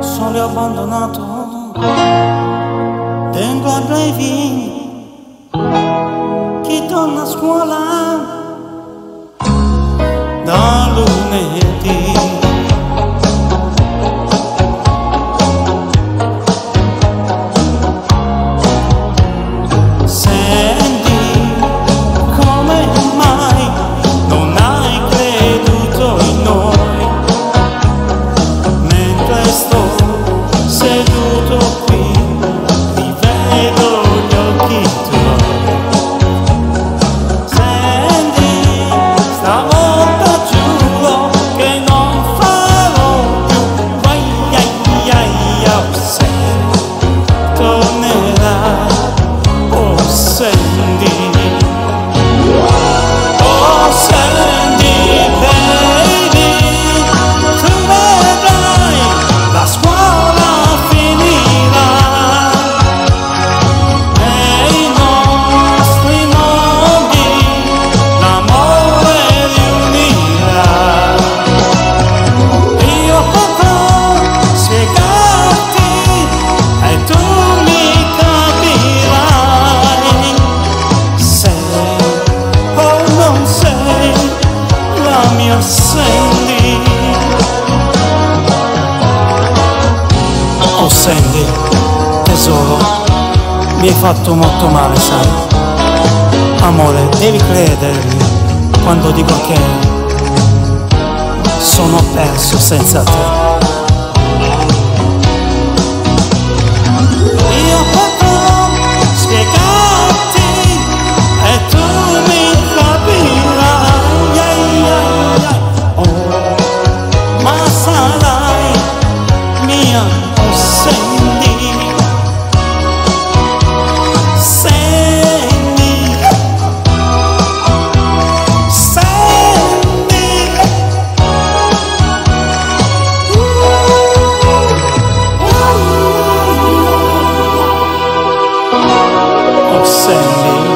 Solo abbandonato Dentro a driving Chi torna a scuola che tesoro, mi hai fatto molto male, sai. Amore, devi credermi quando dico che sono perso senza te. Send me.